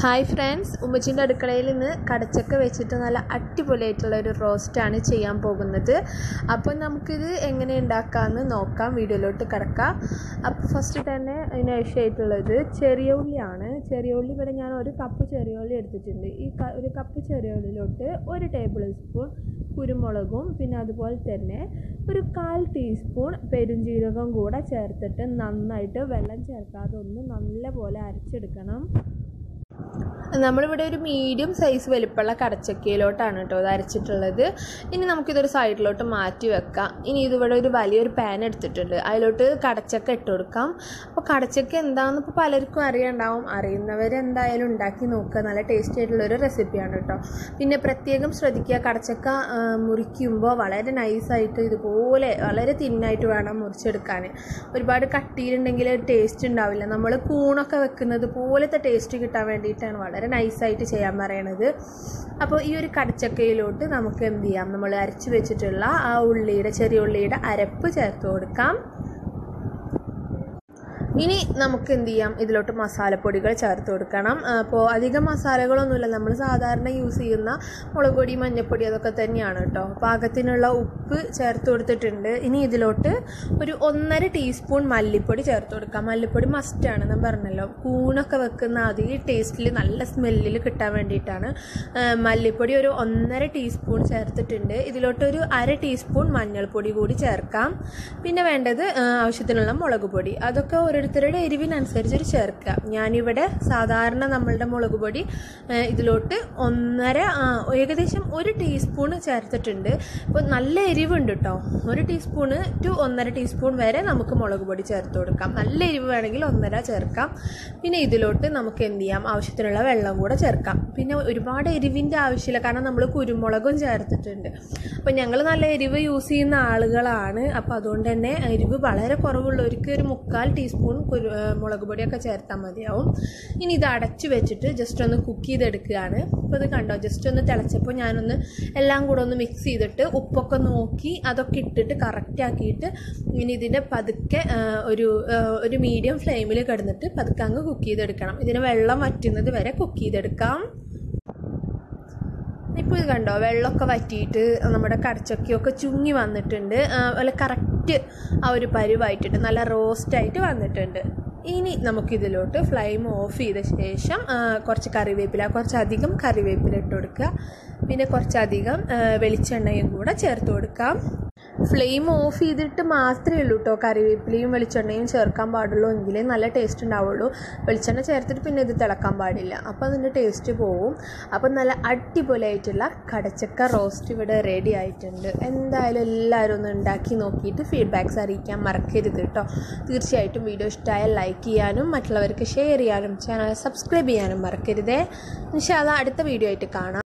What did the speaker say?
Hi friends ഉമ്മച്ചിന്റെ അടുക്കളയിൽ നിന്ന് കടച്ചക്ക വെച്ചിട്ട് നല്ല അടിപൊളിയായിട്ടുള്ള ഒരു റോസ്റ്റാണ് ചെയ്യാൻ പോകുന്നത്. അപ്പോൾ നമുക്കിത് എങ്ങനെ ഉണ്ടാക്കാമെന്ന് നോക്കാം വീഡിയോയിലോട്ട് കിടക്കാം. അപ്പോൾ ഫസ്റ്റ് തന്നെ അതിന് ആവശ്യമായിട്ടുള്ളത് ചെറിയ ഉള്ളിയാണ്. ചെറിയ ഉള്ളി ഇവിടെ ഞാൻ ഒരു കപ്പ് ചെറിയ ഉള്ളി എടുത്തിട്ടുണ്ട്. ഈ ഒരു കപ്പ് ചെറിയ ഉള്ളിലോട്ട് ഒരു ടേബിൾ സ്പൂൺ കുരുമുളകും പിന്നെ അതുപോലെ തന്നെ ഒരു കാൽ ടീസ്പൂൺ പെരുംജീരകം കൂടെ ചേർത്തിട്ട് നന്നായിട്ട് വെള്ളം ചേർക്കാതെ ഒന്ന് നല്ല പോലെ അരച്ചെടുക്കണം. നമ്മളിവിടെ ഒരു മീഡിയം സൈസ് വലിപ്പമുള്ള കടച്ചക്കയിലോട്ടാണ് കേട്ടോ ഇത് അരച്ചിട്ടുള്ളത്. ഇനി നമുക്കിതൊരു സൈഡിലോട്ട് മാറ്റി വെക്കാം. ഇനി ഇതിവിടെ ഒരു വലിയൊരു പാൻ എടുത്തിട്ടുണ്ട്. അതിലോട്ട് കടച്ചക്ക ഇട്ട് കൊടുക്കാം. അപ്പോൾ കടച്ചക്ക എന്താണെന്ന് ഇപ്പോൾ പലർക്കും അറിയണ്ടാവും. അറിയുന്നവർ എന്തായാലും ഉണ്ടാക്കി നോക്കുക. നല്ല ടേസ്റ്റി ആയിട്ടുള്ള ഒരു റെസിപ്പിയാണ് കേട്ടോ. പിന്നെ പ്രത്യേകം ശ്രദ്ധിക്കുക കടച്ചക്ക മുറിക്കുമ്പോൾ വളരെ നൈസായിട്ട് ഇതുപോലെ വളരെ തിന്നായിട്ട് വേണം മുറിച്ചെടുക്കാൻ ഒരുപാട് കട്ടിയിലുണ്ടെങ്കിൽ ടേസ്റ്റ് ഉണ്ടാവില്ല. നമ്മൾ കൂണൊക്കെ വെക്കുന്നത് പോലത്തെ ടേസ്റ്റ് കിട്ടാൻ വേണ്ടിയിട്ടാണ് വളരെ നൈസായിട്ട് ചെയ്യാൻ പറയണത്. അപ്പോൾ ഈ ഒരു കടച്ചക്കയിലോട്ട് നമുക്ക് എന്ത് ചെയ്യാം? നമ്മൾ അരച്ച് വെച്ചിട്ടുള്ള ആ ഉള്ളിയുടെ ചെറിയ ഉള്ളിയുടെ അരപ്പ് ചേർത്ത് കൊടുക്കാം. ഇനി നമുക്ക് എന്ത് ചെയ്യാം? ഇതിലോട്ട് മസാലപ്പൊടികൾ ചേർത്ത് കൊടുക്കണം. അപ്പോൾ അധികം മസാലകളൊന്നുമില്ല. നമ്മൾ സാധാരണ യൂസ് ചെയ്യുന്ന മുളക് പൊടി മഞ്ഞൾപ്പൊടി അതൊക്കെ തന്നെയാണ് കേട്ടോ. പാകത്തിനുള്ള ഉപ്പ് ചേർത്ത് കൊടുത്തിട്ടുണ്ട്. ഇനി ഇതിലോട്ട് ഒരു ഒന്നര ടീസ്പൂൺ മല്ലിപ്പൊടി ചേർത്ത് കൊടുക്കാം. മല്ലിപ്പൊടി മസ്റ്റാണ് ഞാൻ പറഞ്ഞല്ലോ. കൂണൊക്കെ വെക്കുന്ന അതേ ടേസ്റ്റിൽ നല്ല സ്മെല്ലിൽ കിട്ടാൻ വേണ്ടിയിട്ടാണ്. മല്ലിപ്പൊടി ഒരു ഒന്നര ടീസ്പൂൺ ചേർത്തിട്ടുണ്ട്. ഇതിലോട്ട് ഒരു അര ടീസ്പൂൺ മഞ്ഞൾപ്പൊടി കൂടി ചേർക്കാം. പിന്നെ വേണ്ടത് ആവശ്യത്തിനുള്ള മുളക് പൊടി. അതൊക്കെ ഓരോരുത്തരുടെ എരിവിനനുസരിച്ച് ചേർക്കുക. ഞാനിവിടെ സാധാരണ നമ്മളുടെ മുളക് പൊടി ഇതിലോട്ട് ഒന്നര ഏകദേശം ഒരു ടീസ്പൂൺ ചേർത്തിട്ടുണ്ട്. അപ്പോൾ നല്ല എരിവുണ്ട് കേട്ടോ ഒരു ടീസ്പൂണ് ടു ഒന്നര ടീസ്പൂൺ വരെ നമുക്ക് മുളക് പൊടി ചേർത്ത് കൊടുക്കാം. നല്ല എരിവ് വേണമെങ്കിൽ ഒന്നര ചേർക്കാം. പിന്നെ ഇതിലോട്ട് നമുക്ക് എന്ത് ചെയ്യാം? ആവശ്യത്തിനുള്ള വെള്ളം കൂടെ ചേർക്കാം. പിന്നെ ഒരുപാട് എരിവിന്റെ ആവശ്യമില്ല. കാരണം നമ്മൾ കുരുമുളകും ചേർത്തിട്ടുണ്ട്. അപ്പോൾ ഞങ്ങൾ നല്ല എരിവ് യൂസ് ചെയ്യുന്ന ആളുകളാണ്. അപ്പോൾ അതുകൊണ്ട് തന്നെ എരിവ് വളരെ കുറവുള്ളവർക്ക് ഒരു മുക്കാൽ ടീസ്പൂൺ കുരു ആ, മുളക് പൊടിയൊക്കെ ചേർത്താൽ മതിയാവും. ഇനി ഇത് അടച്ചു വെച്ചിട്ട് ജസ്റ്റ് ഒന്ന് കുക്ക് ചെയ്തെടുക്കുകയാണ്. അപ്പോൾ ഇത് കണ്ടോ ജസ്റ്റ് ഒന്ന് തിളച്ചപ്പോൾ ഞാനൊന്ന് എല്ലാം കൂടെ ഒന്ന് മിക്സ് ചെയ്തിട്ട് ഉപ്പൊക്കെ നോക്കി അതൊക്കെ ഇട്ടിട്ട് കറക്റ്റ് ആക്കിയിട്ട് ഇനി ഇതിന്റെ പതുക്കെ ഒരു ഒരു മീഡിയം ഫ്ലെയിമിൽ കിടന്നിട്ട് പതുക്കെ അങ്ങ് കുക്ക് ചെയ്തെടുക്കണം. ഇതിന് വെള്ളം വറ്റുന്നത് വരെ കുക്ക് ചെയ്തെടുക്കാം. ഇപ്പോൾ ഇത് കണ്ടോ വെള്ളമൊക്കെ വറ്റിയിട്ട് നമ്മുടെ കടച്ചക്കയൊക്കെ ചുങ്ങി വന്നിട്ടുണ്ട്. അല്ല കറക്റ്റ് ആ ഒരു പരുവായിട്ടുണ്ട്. നല്ല റോസ്റ്റായിട്ട് വന്നിട്ടുണ്ട്. ഇനി നമുക്കിതിലോട്ട് ഫ്ലെയിം ഓഫ് ചെയ്ത ശേഷം കുറച്ച് കറിവേപ്പില കുറച്ചധികം കറിവേപ്പില ഇട്ട് കൊടുക്കുക. പിന്നെ കുറച്ചധികം വെളിച്ചെണ്ണയും കൂടെ ചേർത്ത് കൊടുക്കാം. ഫ്ലെയിം ഓഫ് ചെയ്തിട്ട് മാത്രമേ ഉള്ളൂ കേട്ടോ കറിവേപ്പിലയും വെളിച്ചെണ്ണയും ചേർക്കാൻ പാടുള്ളൂ. എങ്കിലേ നല്ല ടേസ്റ്റ് ഉണ്ടാവുള്ളൂ. വെളിച്ചെണ്ണ ചേർത്തിട്ട് പിന്നെ ഇത് തിളക്കാൻ പാടില്ല. അപ്പോൾ അതിന്റെ ടേസ്റ്റ് പോവും. അപ്പോൾ നല്ല അടിപൊളിയായിട്ടുള്ള കടച്ചക്ക റോസ്റ്റ് ഇവിടെ റെഡി ആയിട്ടുണ്ട്. എന്തായാലും എല്ലാവരും ഒന്ന് ഉണ്ടാക്കി നോക്കിയിട്ട് ഫീഡ്ബാക്ക്സ് അറിയിക്കാൻ മറക്കരുത് കേട്ടോ തീർച്ചയായിട്ടും വീഡിയോ ഇഷ്ടമായാൽ ലൈക്ക് ചെയ്യാനും മറ്റുള്ളവർക്ക് ഷെയർ ചെയ്യാനും ചാനൽ സബ്സ്ക്രൈബ് ചെയ്യാനും മറക്കരുതേ. ഇൻഷാല്ല അടുത്ത വീഡിയോ ആയിട്ട് കാണാം.